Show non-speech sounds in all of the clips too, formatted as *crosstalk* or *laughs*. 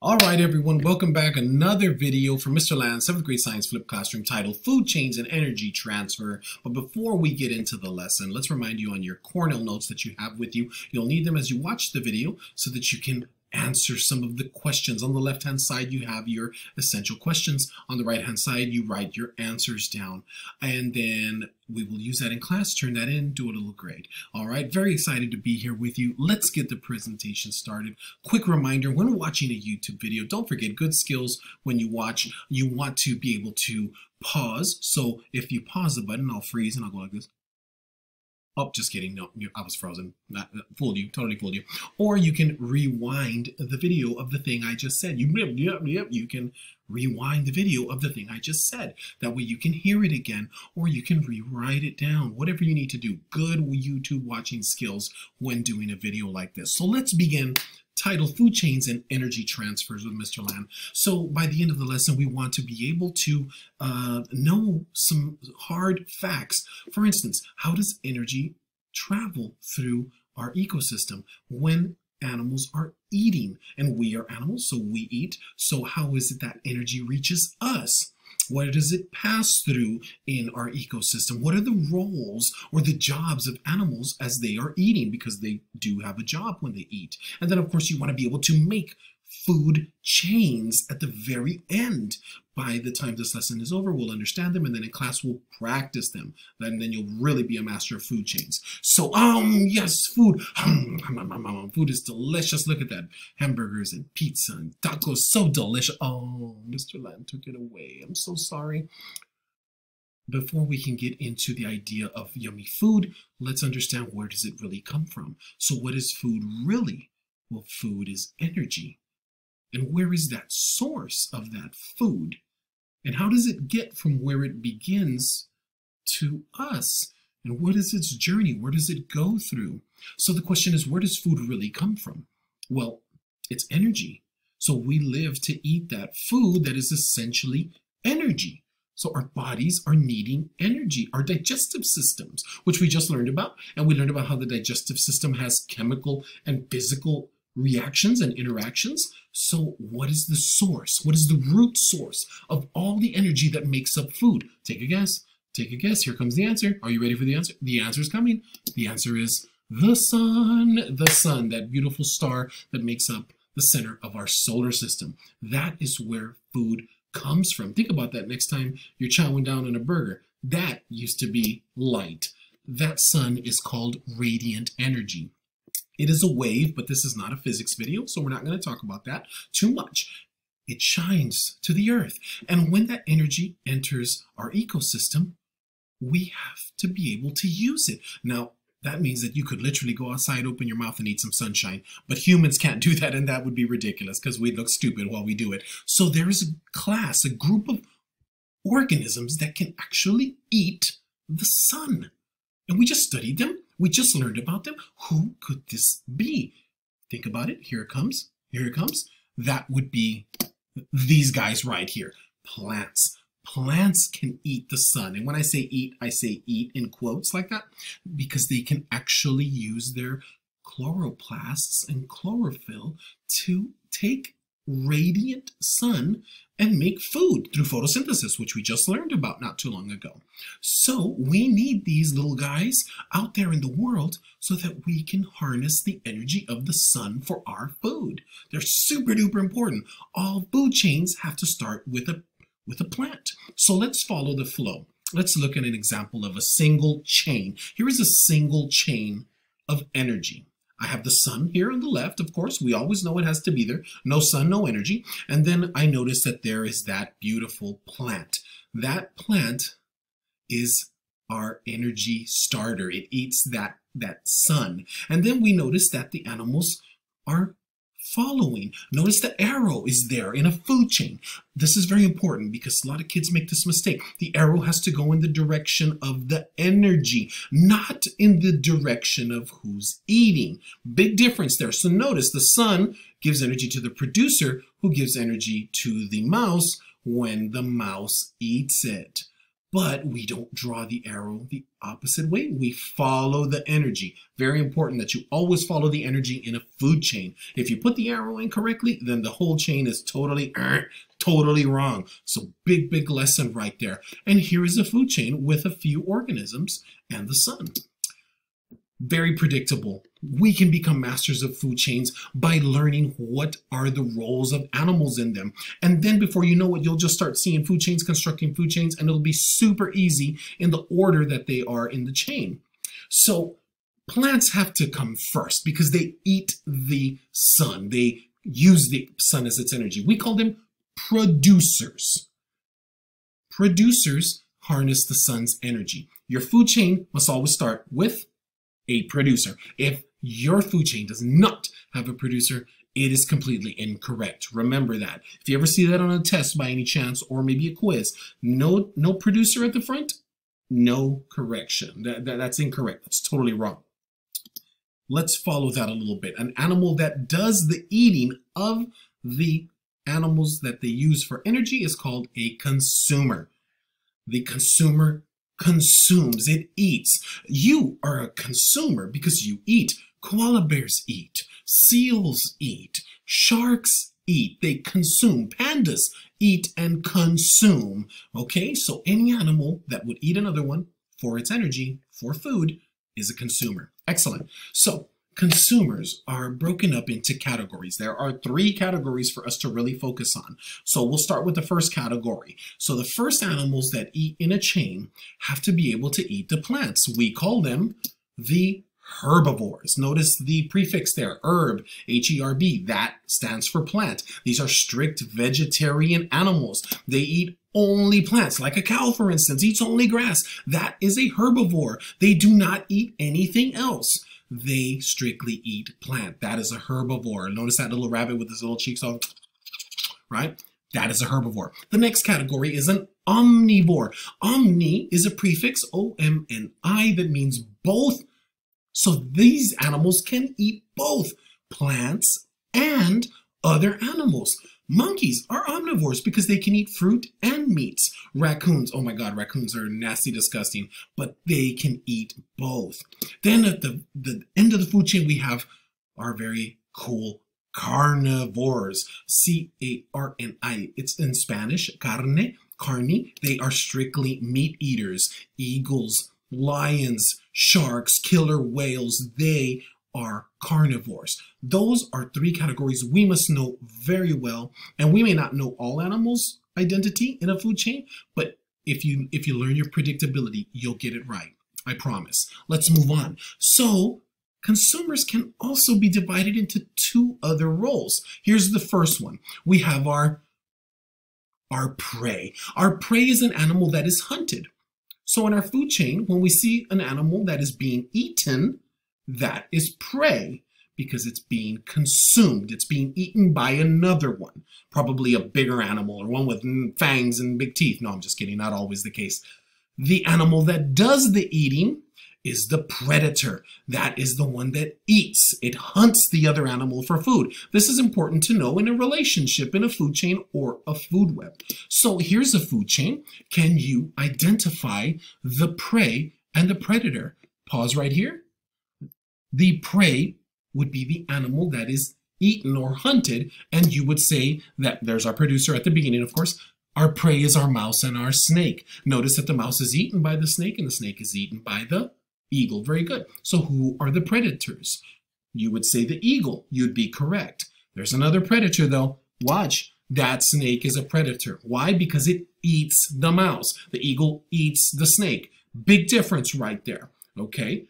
All right, everyone, welcome back. Another video from Mr. Land, 7th grade science flip classroom titled Food Chains and Energy Transfer. But before we get into the lesson, let's remind you on your Cornell notes that you have with you. You'll need them as you watch the video so that you can answer some of the questions. On the left hand side, you have your essential questions. On the right hand side, you write your answers down. And then we will use that in class, turn that in, do a little grade. All right, very excited to be here with you. Let's get the presentation started. Quick reminder, when watching a YouTube video, don't forget good skills when you watch. You want to be able to pause. So if you pause the button, I'll freeze and I'll go like this. Oh, just kidding. No, I was frozen. Not, fooled you. Totally fooled you. Or you can rewind the video of the thing I just said. You, you can rewind the video of the thing I just said. That way you can hear it again, or you can rewrite it down. Whatever you need to do. Good YouTube watching skills when doing a video like this. So let's begin titled Food Chains and Energy Transfers with Mr. Land. So by the end of the lesson, we want to be able to uh, know some hard facts. For instance, how does energy travel through our ecosystem when animals are eating? And we are animals, so we eat. So how is it that energy reaches us? What does it pass through in our ecosystem? What are the roles or the jobs of animals as they are eating? Because they do have a job when they eat. And then, of course, you want to be able to make food chains at the very end. By the time this lesson is over, we'll understand them, and then in class we'll practice them. And then you'll really be a master of food chains. So, um, yes, food. Um, food is delicious. Look at that. Hamburgers and pizza and tacos. So delicious. Oh, Mr. Land took it away. I'm so sorry. Before we can get into the idea of yummy food, let's understand where does it really come from. So what is food really? Well, food is energy. And where is that source of that food? And how does it get from where it begins to us? And what is its journey? Where does it go through? So the question is, where does food really come from? Well, it's energy. So we live to eat that food that is essentially energy. So our bodies are needing energy, our digestive systems, which we just learned about. And we learned about how the digestive system has chemical and physical reactions and interactions. So what is the source? What is the root source of all the energy that makes up food? Take a guess. Take a guess. Here comes the answer. Are you ready for the answer? The answer is coming. The answer is the sun. The sun, that beautiful star that makes up the center of our solar system. That is where food comes from. Think about that next time you're chowing down on a burger. That used to be light. That sun is called radiant energy. It is a wave, but this is not a physics video, so we're not going to talk about that too much. It shines to the earth. And when that energy enters our ecosystem, we have to be able to use it. Now, that means that you could literally go outside, open your mouth, and eat some sunshine. But humans can't do that, and that would be ridiculous because we'd look stupid while we do it. So there is a class, a group of organisms that can actually eat the sun. And we just studied them. We just learned about them. Who could this be? Think about it. Here it comes. Here it comes. That would be these guys right here. Plants. Plants can eat the sun. And when I say eat, I say eat in quotes like that because they can actually use their chloroplasts and chlorophyll to take radiant sun and make food through photosynthesis, which we just learned about not too long ago. So we need these little guys out there in the world so that we can harness the energy of the sun for our food. They're super duper important. All food chains have to start with a, with a plant. So let's follow the flow. Let's look at an example of a single chain. Here is a single chain of energy. I have the sun here on the left, of course. We always know it has to be there. No sun, no energy. And then I notice that there is that beautiful plant. That plant is our energy starter. It eats that, that sun. And then we notice that the animals are following. Notice the arrow is there in a food chain. This is very important because a lot of kids make this mistake. The arrow has to go in the direction of the energy, not in the direction of who's eating. Big difference there. So notice the sun gives energy to the producer who gives energy to the mouse when the mouse eats it. But we don't draw the arrow the opposite way. We follow the energy. Very important that you always follow the energy in a food chain. If you put the arrow in correctly, then the whole chain is totally, uh, totally wrong. So big, big lesson right there. And here is a food chain with a few organisms and the sun very predictable. We can become masters of food chains by learning what are the roles of animals in them. And then before you know it, you'll just start seeing food chains, constructing food chains, and it'll be super easy in the order that they are in the chain. So plants have to come first because they eat the sun. They use the sun as its energy. We call them producers. Producers harness the sun's energy. Your food chain must always start with a producer. If your food chain does not have a producer, it is completely incorrect. Remember that. If you ever see that on a test by any chance, or maybe a quiz, no, no producer at the front, no correction. That, that, that's incorrect. That's totally wrong. Let's follow that a little bit. An animal that does the eating of the animals that they use for energy is called a consumer. The consumer consumes, it eats. You are a consumer because you eat. Koala bears eat. Seals eat. Sharks eat. They consume. Pandas eat and consume. Okay, so any animal that would eat another one for its energy, for food, is a consumer. Excellent. So consumers are broken up into categories. There are three categories for us to really focus on. So we'll start with the first category. So the first animals that eat in a chain have to be able to eat the plants. We call them the herbivores. Notice the prefix there, herb, H-E-R-B, that stands for plant. These are strict vegetarian animals. They eat only plants, like a cow, for instance, eats only grass. That is a herbivore. They do not eat anything else they strictly eat plant. That is a herbivore. Notice that little rabbit with his little cheeks on, right? That is a herbivore. The next category is an omnivore. Omni is a prefix, O-M-N-I, that means both. So these animals can eat both plants and other animals. Monkeys are omnivores because they can eat fruit and meats. Raccoons, oh my god, raccoons are nasty, disgusting, but they can eat both. Then at the, the end of the food chain, we have our very cool carnivores. C-A-R-N-I. It's in Spanish, carne, carne. They are strictly meat eaters. Eagles, lions, sharks, killer whales, they are carnivores. Those are three categories we must know very well. And we may not know all animals' identity in a food chain, but if you if you learn your predictability, you'll get it right. I promise. Let's move on. So consumers can also be divided into two other roles. Here's the first one. We have our our prey. Our prey is an animal that is hunted. So in our food chain, when we see an animal that is being eaten, that is prey because it's being consumed. It's being eaten by another one, probably a bigger animal or one with fangs and big teeth. No, I'm just kidding. Not always the case. The animal that does the eating is the predator. That is the one that eats. It hunts the other animal for food. This is important to know in a relationship, in a food chain, or a food web. So here's a food chain. Can you identify the prey and the predator? Pause right here. The prey would be the animal that is eaten or hunted, and you would say that there's our producer at the beginning, of course. Our prey is our mouse and our snake. Notice that the mouse is eaten by the snake and the snake is eaten by the eagle. Very good. So who are the predators? You would say the eagle. You'd be correct. There's another predator though. Watch. That snake is a predator. Why? Because it eats the mouse. The eagle eats the snake. Big difference right there. Okay.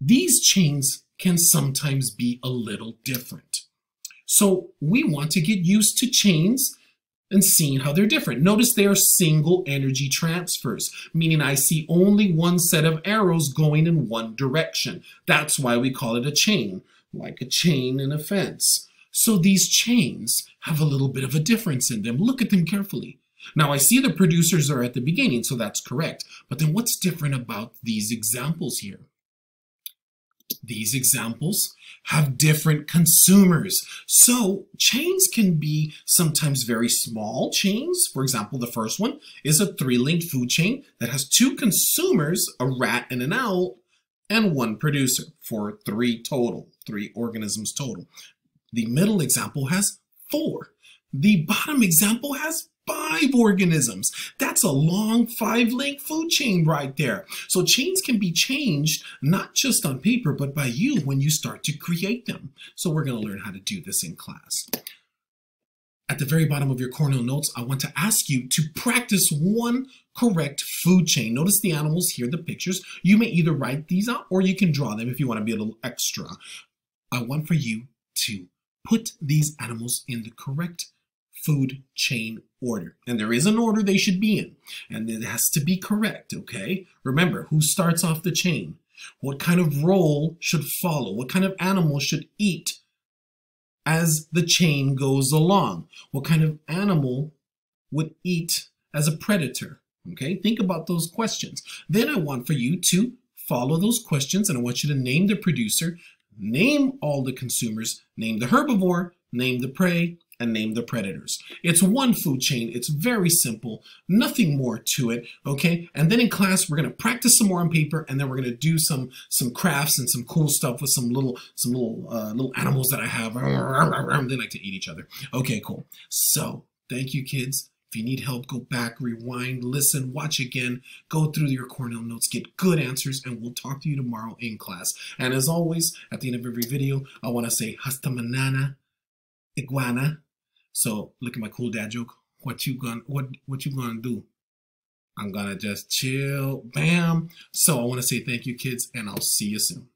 These chains can sometimes be a little different. So we want to get used to chains and seeing how they're different. Notice they are single energy transfers, meaning I see only one set of arrows going in one direction. That's why we call it a chain, like a chain in a fence. So these chains have a little bit of a difference in them. Look at them carefully. Now I see the producers are at the beginning, so that's correct. But then what's different about these examples here? These examples have different consumers. So chains can be sometimes very small chains. For example, the first one is a three-linked food chain that has two consumers, a rat and an owl, and one producer for three total, three organisms total. The middle example has four. The bottom example has five organisms. That's a long five link food chain right there. So chains can be changed not just on paper, but by you when you start to create them. So we're going to learn how to do this in class. At the very bottom of your Cornell notes, I want to ask you to practice one correct food chain. Notice the animals here, the pictures. You may either write these out or you can draw them if you want to be a little extra. I want for you to put these animals in the correct food chain order. And there is an order they should be in, and it has to be correct, okay? Remember, who starts off the chain? What kind of role should follow? What kind of animal should eat as the chain goes along? What kind of animal would eat as a predator? Okay, think about those questions. Then I want for you to follow those questions and I want you to name the producer, name all the consumers, name the herbivore, name the prey, and name the predators. It's one food chain. It's very simple, nothing more to it, okay? And then in class, we're gonna practice some more on paper and then we're gonna do some some crafts and some cool stuff with some little some little uh, little animals that I have. *laughs* They like to eat each other. Okay, cool. So thank you, kids. If you need help, go back, rewind, listen, watch again, go through your Cornell notes, get good answers, and we'll talk to you tomorrow in class. And as always, at the end of every video, I want to say hasta manana, iguana. So look at my cool dad joke. What you gonna what what you gonna do? I'm gonna just chill. Bam. So I want to say thank you, kids, and I'll see you soon.